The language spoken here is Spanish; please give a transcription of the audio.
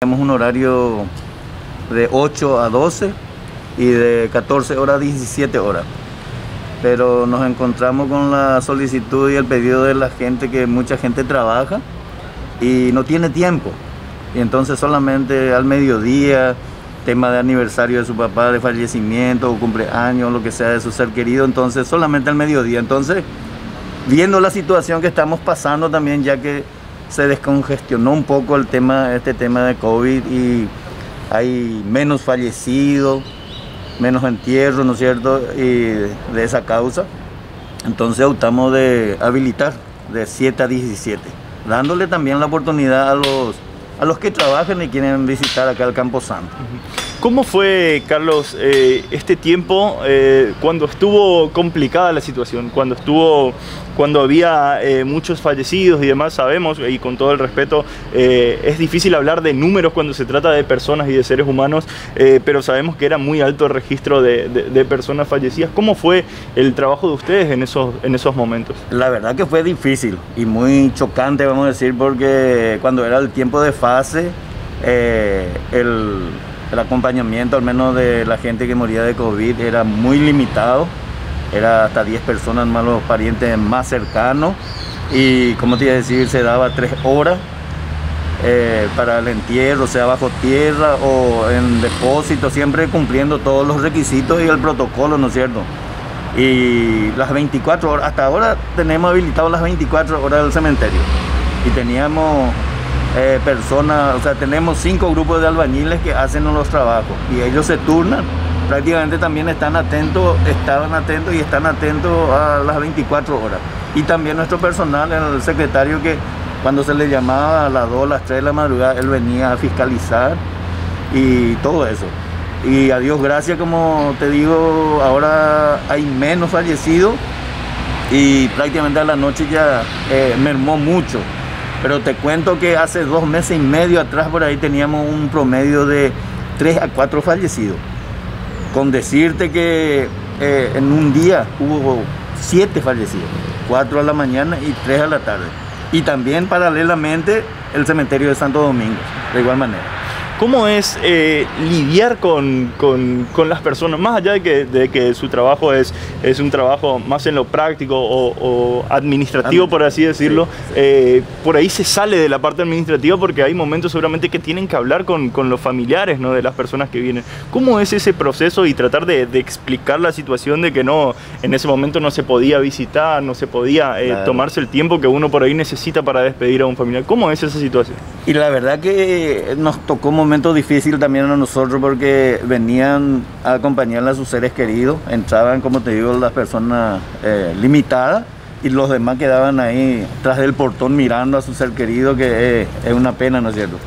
Tenemos un horario de 8 a 12 y de 14 horas a 17 horas. Pero nos encontramos con la solicitud y el pedido de la gente que mucha gente trabaja y no tiene tiempo. Y entonces solamente al mediodía, tema de aniversario de su papá, de fallecimiento o cumpleaños, lo que sea de su ser querido, entonces solamente al mediodía. Entonces, viendo la situación que estamos pasando también, ya que se descongestionó un poco el tema, este tema de COVID y hay menos fallecidos, menos entierros, ¿no es cierto? Y de esa causa. Entonces optamos de habilitar de 7 a 17, dándole también la oportunidad a los, a los que trabajan y quieren visitar acá el Campo Santo. ¿Cómo fue, Carlos, eh, este tiempo eh, cuando estuvo complicada la situación, cuando estuvo, cuando había eh, muchos fallecidos y demás? Sabemos, y con todo el respeto, es difícil hablar de números cuando se trata de personas y de seres humanos, pero sabemos que era muy alto el registro de, de, personas fallecidas. ¿Cómo fue el trabajo de ustedes en esos, en esos momentos? La verdad que fue difícil y muy chocante, vamos a decir, porque cuando era el tiempo de fase, el el acompañamiento, al menos de la gente que moría de COVID, era muy limitado. Era hasta 10 personas más los parientes más cercanos. Y como te iba a decir, se daba tres horas eh, para el entierro, sea bajo tierra o en depósito, siempre cumpliendo todos los requisitos y el protocolo, ¿no es cierto? Y las 24 horas, hasta ahora tenemos habilitado las 24 horas del cementerio. Y teníamos eh, personas, o sea, tenemos cinco grupos de albañiles que hacen los trabajos y ellos se turnan. Prácticamente también están atentos, estaban atentos y están atentos a las 24 horas. Y también nuestro personal, el secretario que cuando se le llamaba a las 2, a las 3 de la madrugada, él venía a fiscalizar y todo eso. Y a Dios gracias, como te digo, ahora hay menos fallecidos y prácticamente a la noche ya eh, mermó mucho. Pero te cuento que hace dos meses y medio atrás por ahí teníamos un promedio de 3 a 4 fallecidos. Con decirte que eh, en un día hubo 7 fallecidos, 4 a la mañana y 3 a la tarde. Y también paralelamente el cementerio de Santo Domingo, de igual manera. ¿Cómo es eh, lidiar con, las personas, más allá de que, de que su trabajo es, es, un trabajo más en lo práctico o, administrativo, por así decirlo? Eh, por ahí se sale de la parte administrativa porque hay momentos seguramente que tienen que hablar con, los familiares ¿no? de las personas que vienen. ¿Cómo es ese proceso y tratar de, explicar la situación de que no, en ese momento no se podía visitar, no se podía eh, tomarse el tiempo que uno por ahí necesita para despedir a un familiar? ¿Cómo es esa situación? Y la verdad que nos tocó momento difícil también a nosotros porque venían a acompañar a sus seres queridos, entraban, como te digo, las personas eh, limitadas y los demás quedaban ahí tras del portón mirando a su ser querido, que es una pena, ¿no es cierto?